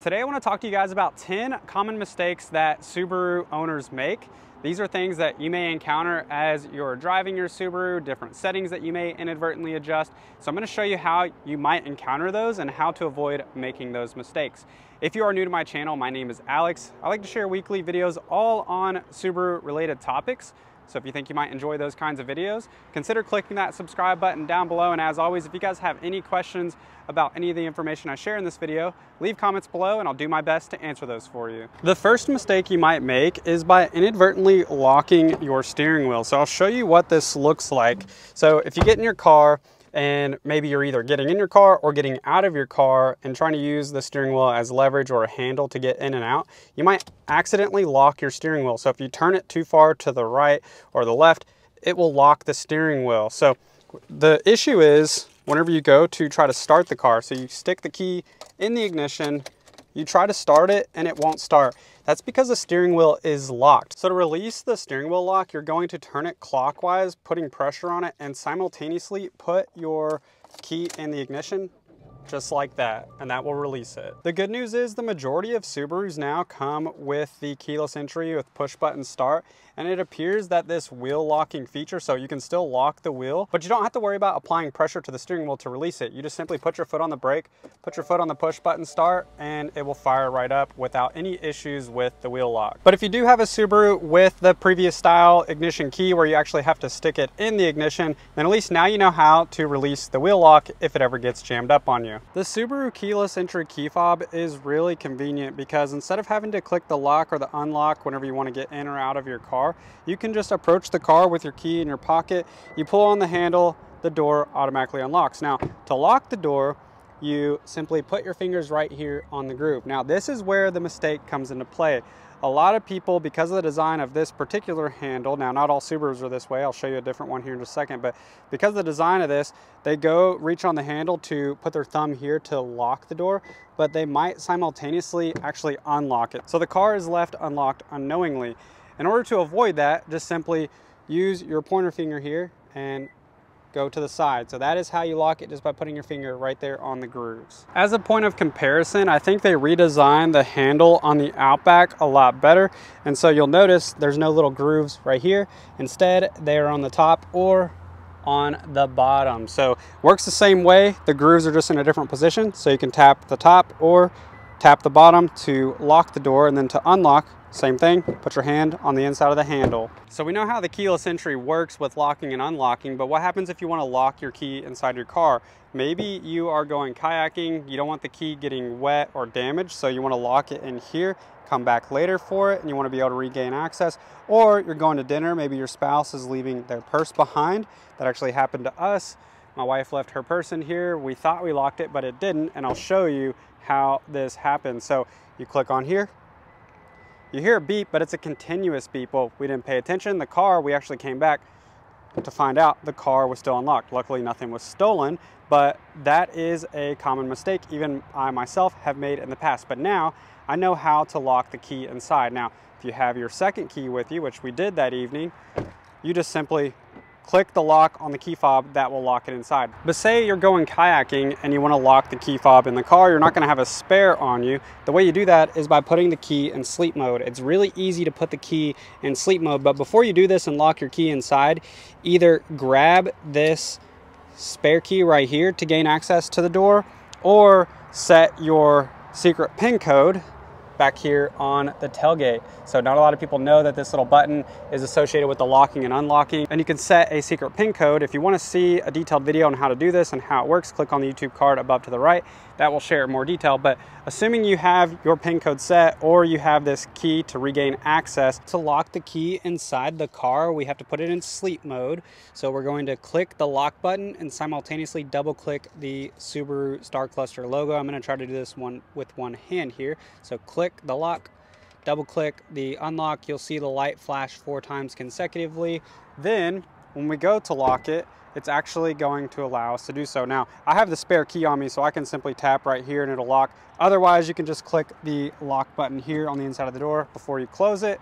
Today I want to talk to you guys about 10 common mistakes that Subaru owners make. These are things that you may encounter as you're driving your Subaru, different settings that you may inadvertently adjust. So I'm going to show you how you might encounter those and how to avoid making those mistakes. If you are new to my channel, my name is Alex. I like to share weekly videos all on Subaru related topics. So if you think you might enjoy those kinds of videos, consider clicking that subscribe button down below. And as always, if you guys have any questions about any of the information I share in this video, leave comments below and I'll do my best to answer those for you. The first mistake you might make is by inadvertently locking your steering wheel. So I'll show you what this looks like. So if you get in your car, and maybe you're either getting in your car or getting out of your car and trying to use the steering wheel as leverage or a handle to get in and out, you might accidentally lock your steering wheel. So if you turn it too far to the right or the left, it will lock the steering wheel. So the issue is whenever you go to try to start the car, so you stick the key in the ignition, you try to start it and it won't start. That's because the steering wheel is locked. So to release the steering wheel lock, you're going to turn it clockwise, putting pressure on it and simultaneously put your key in the ignition just like that, and that will release it. The good news is the majority of Subarus now come with the keyless entry with push button start, and it appears that this wheel locking feature, so you can still lock the wheel, but you don't have to worry about applying pressure to the steering wheel to release it. You just simply put your foot on the brake, put your foot on the push button start, and it will fire right up without any issues with the wheel lock. But if you do have a Subaru with the previous style ignition key where you actually have to stick it in the ignition, then at least now you know how to release the wheel lock if it ever gets jammed up on you. The Subaru keyless entry key fob is really convenient because instead of having to click the lock or the unlock whenever you want to get in or out of your car, you can just approach the car with your key in your pocket, you pull on the handle, the door automatically unlocks. Now, to lock the door, you simply put your fingers right here on the groove. Now, this is where the mistake comes into play a lot of people, because of the design of this particular handle, now not all Subarus are this way, I'll show you a different one here in a second, but because of the design of this, they go reach on the handle to put their thumb here to lock the door, but they might simultaneously actually unlock it. So the car is left unlocked unknowingly. In order to avoid that, just simply use your pointer finger here and go to the side. So that is how you lock it just by putting your finger right there on the grooves. As a point of comparison, I think they redesigned the handle on the Outback a lot better. And so you'll notice there's no little grooves right here. Instead, they are on the top or on the bottom. So works the same way. The grooves are just in a different position. So you can tap the top or tap the bottom to lock the door and then to unlock same thing, put your hand on the inside of the handle. So we know how the keyless entry works with locking and unlocking, but what happens if you wanna lock your key inside your car? Maybe you are going kayaking, you don't want the key getting wet or damaged, so you wanna lock it in here, come back later for it, and you wanna be able to regain access. Or you're going to dinner, maybe your spouse is leaving their purse behind. That actually happened to us. My wife left her purse in here. We thought we locked it, but it didn't, and I'll show you how this happened. So you click on here, you hear a beep, but it's a continuous beep. Well, we didn't pay attention. The car, we actually came back to find out the car was still unlocked. Luckily, nothing was stolen, but that is a common mistake even I myself have made in the past. But now I know how to lock the key inside. Now, if you have your second key with you, which we did that evening, you just simply click the lock on the key fob, that will lock it inside. But say you're going kayaking and you wanna lock the key fob in the car, you're not gonna have a spare on you. The way you do that is by putting the key in sleep mode. It's really easy to put the key in sleep mode, but before you do this and lock your key inside, either grab this spare key right here to gain access to the door, or set your secret pin code back here on the tailgate. So not a lot of people know that this little button is associated with the locking and unlocking. And you can set a secret pin code. If you wanna see a detailed video on how to do this and how it works, click on the YouTube card above to the right. That will share more detail. But assuming you have your pin code set or you have this key to regain access, to lock the key inside the car, we have to put it in sleep mode. So we're going to click the lock button and simultaneously double click the Subaru Star Cluster logo. I'm gonna try to do this one with one hand here. So click the lock, double click the unlock, you'll see the light flash four times consecutively. Then when we go to lock it, it's actually going to allow us to do so. Now, I have the spare key on me, so I can simply tap right here and it'll lock. Otherwise, you can just click the lock button here on the inside of the door before you close it,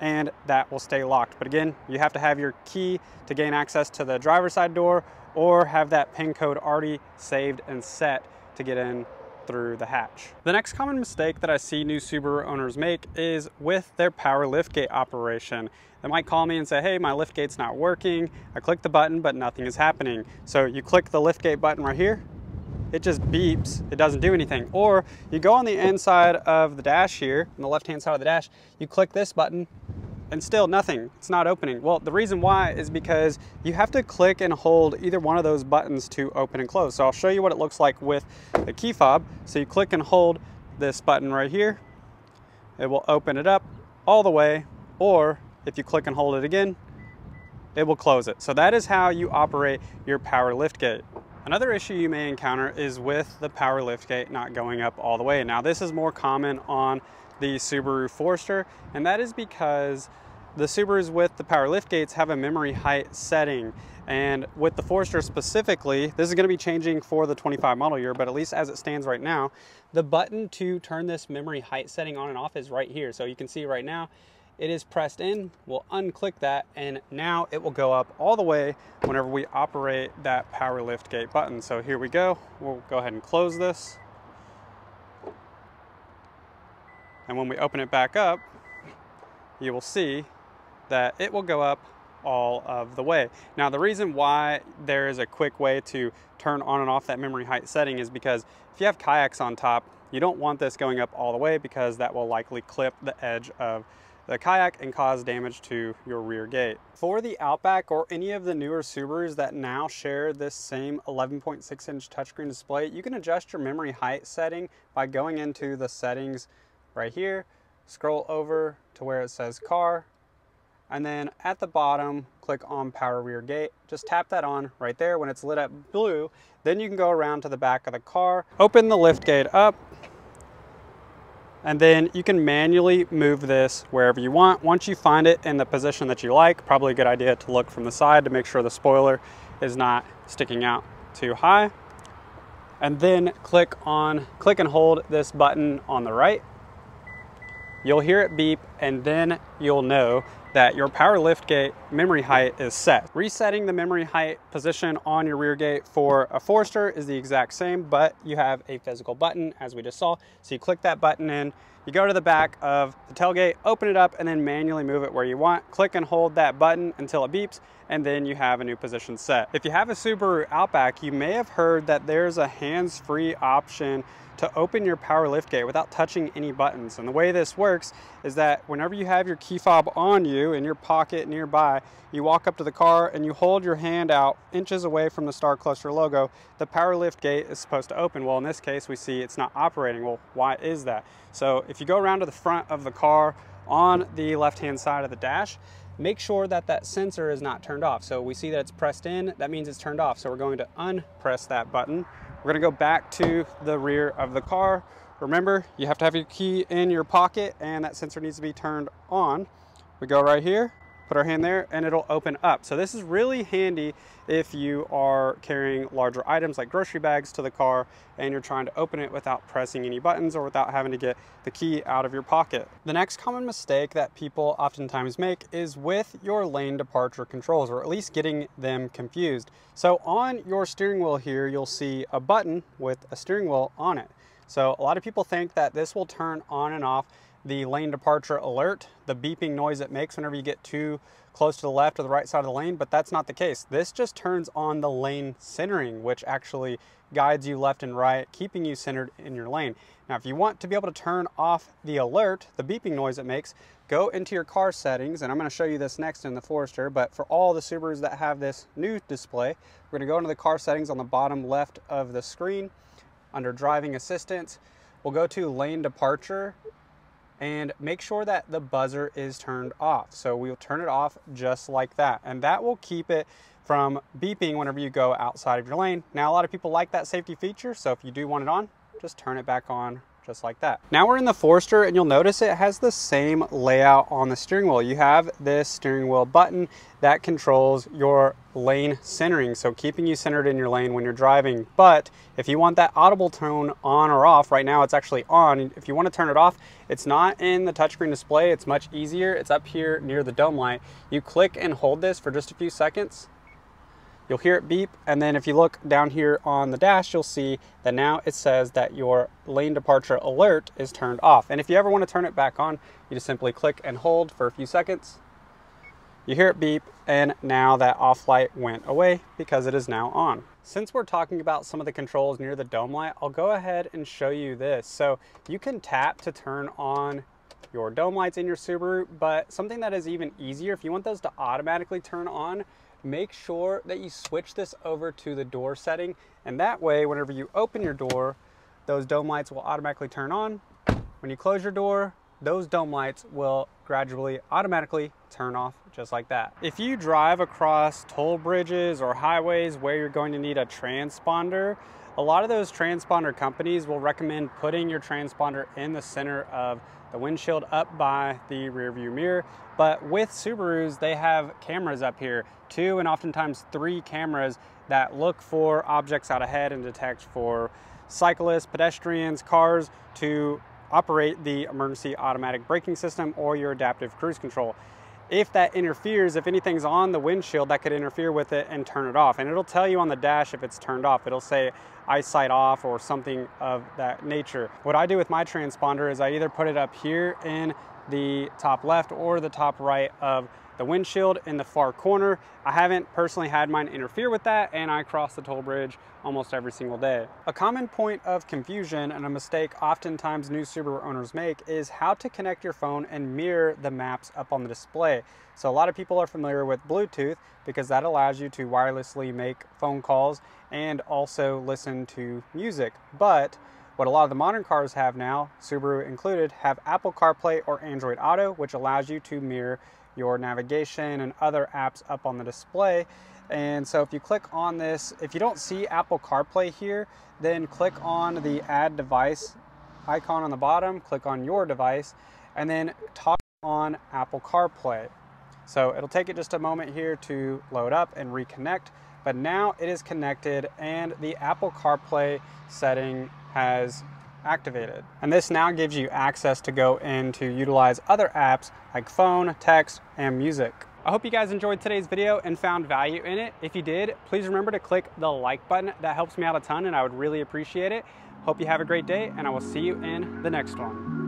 and that will stay locked. But again, you have to have your key to gain access to the driver's side door or have that PIN code already saved and set to get in through the hatch. The next common mistake that I see new Subaru owners make is with their power liftgate operation. They might call me and say, hey, my liftgate's not working. I click the button, but nothing is happening. So you click the liftgate button right here, it just beeps, it doesn't do anything. Or you go on the inside of the dash here, on the left-hand side of the dash, you click this button, and still nothing, it's not opening. Well, the reason why is because you have to click and hold either one of those buttons to open and close. So I'll show you what it looks like with the key fob. So you click and hold this button right here, it will open it up all the way, or if you click and hold it again, it will close it. So that is how you operate your power lift gate. Another issue you may encounter is with the power lift gate not going up all the way. Now this is more common on the Subaru Forester, and that is because the Subarus with the power lift gates have a memory height setting. And with the Forester specifically, this is gonna be changing for the 25 model year, but at least as it stands right now, the button to turn this memory height setting on and off is right here. So you can see right now, it is pressed in, we'll unclick that, and now it will go up all the way whenever we operate that power lift gate button. So here we go, we'll go ahead and close this. And when we open it back up, you will see that it will go up all of the way. Now the reason why there is a quick way to turn on and off that memory height setting is because if you have kayaks on top, you don't want this going up all the way because that will likely clip the edge of the kayak and cause damage to your rear gate. For the Outback or any of the newer Subarus that now share this same 11.6 inch touchscreen display, you can adjust your memory height setting by going into the settings right here, scroll over to where it says car, and then at the bottom, click on power rear gate. Just tap that on right there when it's lit up blue. Then you can go around to the back of the car, open the lift gate up, and then you can manually move this wherever you want. Once you find it in the position that you like, probably a good idea to look from the side to make sure the spoiler is not sticking out too high. And then click on, click and hold this button on the right. You'll hear it beep and then you'll know that your power lift gate memory height is set. Resetting the memory height position on your rear gate for a Forester is the exact same, but you have a physical button as we just saw. So you click that button in, you go to the back of the tailgate, open it up, and then manually move it where you want. Click and hold that button until it beeps, and then you have a new position set. If you have a Subaru Outback, you may have heard that there's a hands-free option to open your power lift gate without touching any buttons. And the way this works is that whenever you have your key fob on you in your pocket nearby, you walk up to the car and you hold your hand out inches away from the Star Cluster logo, the power lift gate is supposed to open. Well, in this case, we see it's not operating. Well, why is that? So if you go around to the front of the car on the left-hand side of the dash, make sure that that sensor is not turned off. So we see that it's pressed in, that means it's turned off. So we're going to unpress that button we're gonna go back to the rear of the car. Remember, you have to have your key in your pocket and that sensor needs to be turned on. We go right here, put our hand there and it'll open up. So this is really handy if you are carrying larger items like grocery bags to the car and you're trying to open it without pressing any buttons or without having to get the key out of your pocket. The next common mistake that people oftentimes make is with your lane departure controls or at least getting them confused. So on your steering wheel here, you'll see a button with a steering wheel on it. So a lot of people think that this will turn on and off the lane departure alert, the beeping noise it makes whenever you get too close to the left or the right side of the lane, but that's not the case. This just turns on the lane centering, which actually guides you left and right, keeping you centered in your lane. Now, if you want to be able to turn off the alert, the beeping noise it makes, go into your car settings, and I'm gonna show you this next in the Forester, but for all the Subarus that have this new display, we're gonna go into the car settings on the bottom left of the screen, under driving assistance, we'll go to lane departure, and make sure that the buzzer is turned off. So we'll turn it off just like that. And that will keep it from beeping whenever you go outside of your lane. Now, a lot of people like that safety feature. So if you do want it on, just turn it back on just like that. Now we're in the Forester and you'll notice it has the same layout on the steering wheel. You have this steering wheel button that controls your lane centering, so keeping you centered in your lane when you're driving. But if you want that audible tone on or off, right now it's actually on. If you want to turn it off, it's not in the touchscreen display. It's much easier. It's up here near the dome light. You click and hold this for just a few seconds you'll hear it beep. And then if you look down here on the dash, you'll see that now it says that your lane departure alert is turned off. And if you ever want to turn it back on, you just simply click and hold for a few seconds. You hear it beep, and now that off light went away because it is now on. Since we're talking about some of the controls near the dome light, I'll go ahead and show you this. So you can tap to turn on your dome lights in your Subaru, but something that is even easier, if you want those to automatically turn on, make sure that you switch this over to the door setting. And that way, whenever you open your door, those dome lights will automatically turn on. When you close your door, those dome lights will gradually automatically turn off just like that. If you drive across toll bridges or highways where you're going to need a transponder, a lot of those transponder companies will recommend putting your transponder in the center of the windshield up by the rear view mirror. But with Subarus, they have cameras up here, two and oftentimes three cameras that look for objects out ahead and detect for cyclists, pedestrians, cars to operate the emergency automatic braking system or your adaptive cruise control. If that interferes, if anything's on the windshield, that could interfere with it and turn it off. And it'll tell you on the dash if it's turned off. It'll say EyeSight off or something of that nature. What I do with my transponder is I either put it up here in the top left or the top right of the windshield in the far corner. I haven't personally had mine interfere with that and I cross the toll bridge almost every single day. A common point of confusion and a mistake oftentimes new Subaru owners make is how to connect your phone and mirror the maps up on the display. So a lot of people are familiar with Bluetooth because that allows you to wirelessly make phone calls and also listen to music. But what a lot of the modern cars have now, Subaru included, have Apple CarPlay or Android Auto, which allows you to mirror your navigation and other apps up on the display. And so if you click on this, if you don't see Apple CarPlay here, then click on the add device icon on the bottom, click on your device, and then talk on Apple CarPlay. So it'll take it just a moment here to load up and reconnect, but now it is connected and the Apple CarPlay setting has activated. And this now gives you access to go in to utilize other apps like phone, text, and music. I hope you guys enjoyed today's video and found value in it. If you did, please remember to click the like button. That helps me out a ton and I would really appreciate it. Hope you have a great day and I will see you in the next one.